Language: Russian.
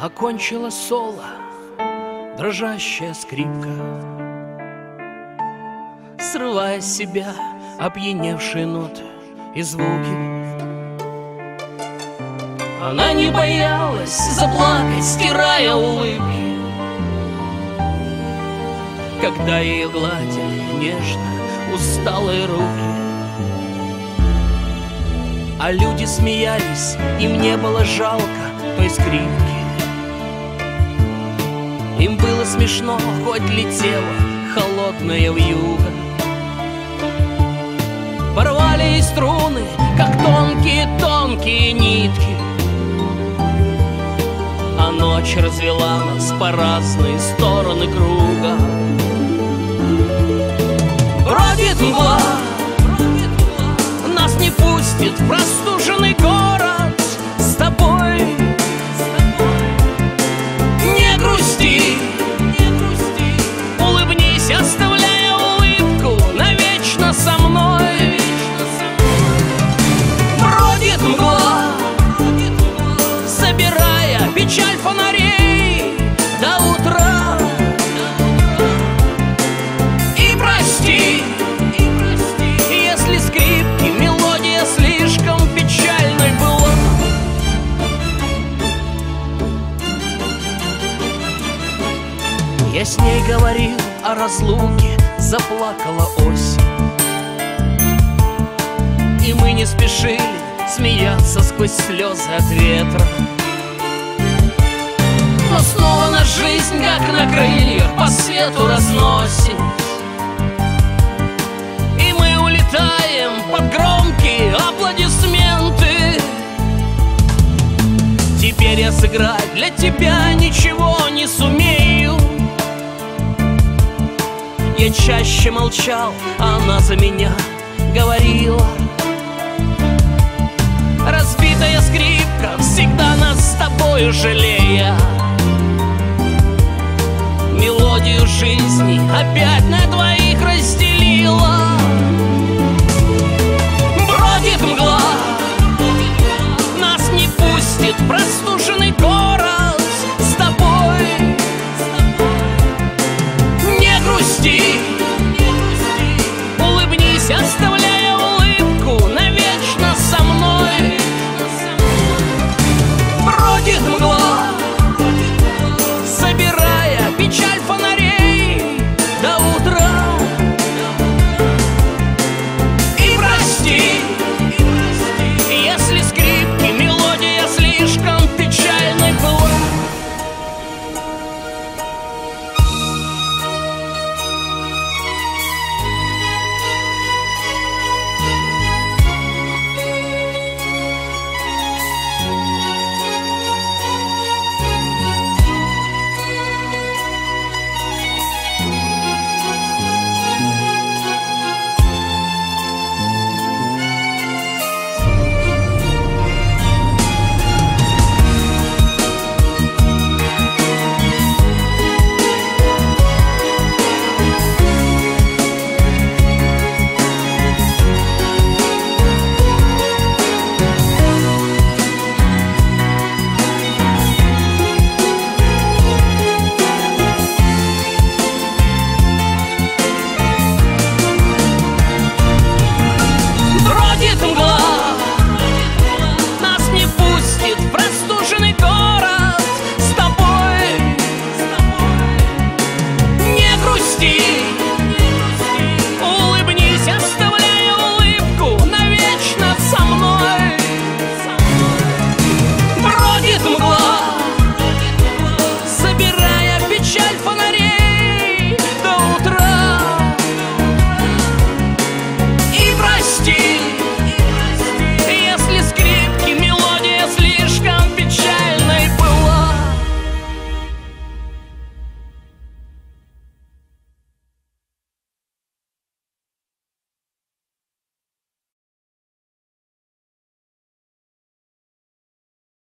окончила соло Дрожащая скрипка. Срывая с себя опьяневшие ноты и звуки. Она не боялась заплакать, стирая улыбки. Когда ее гладили нежно усталые руки. А люди смеялись, им не было жалко той скрипки было смешно, хоть летела холодная вьюга. Порвали и струны, как тонкие-тонкие нитки. А ночь развела нас по разные стороны круга. Бродит мгла, нас не пустит в простуженный город Я с ней говорил о разлуке, заплакала осень И мы не спешили смеяться сквозь слезы от ветра. Но снова на жизнь, как на крыльях, по свету разносит И мы улетаем под громкие аплодисменты. Теперь я сыграть для тебя ничего не сумею я чаще молчал, она за меня говорила. Разбитая скрипка всегда нас с тобою жалея. Мелодию жизни опять на двоих разделила. Бродит мгла, нас не пустит простуженный город. just the